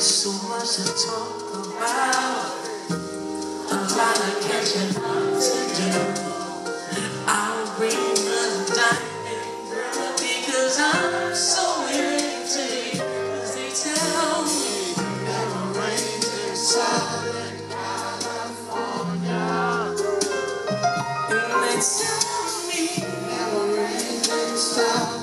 So much to talk about. I'm trying to catch up to do. I'll bring the diamond girl because I'm so into. Cause they tell me never rains in Southern California. And they tell me never rains in Southern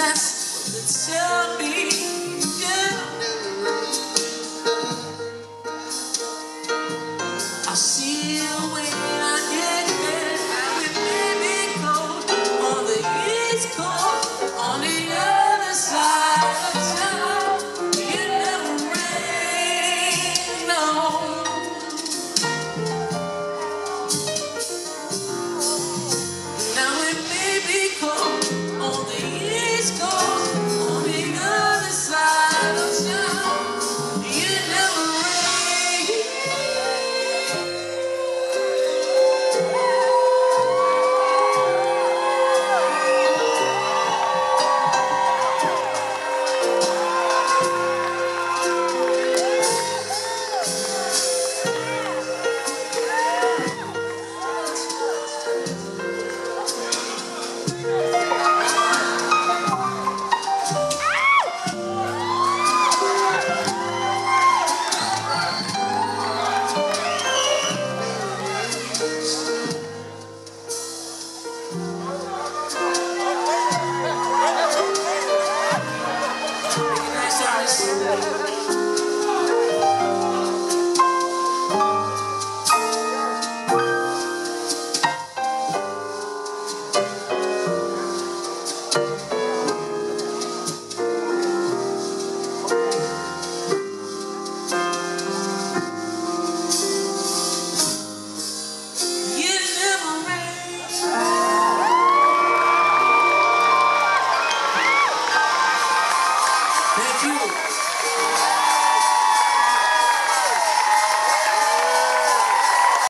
Will it shall me? です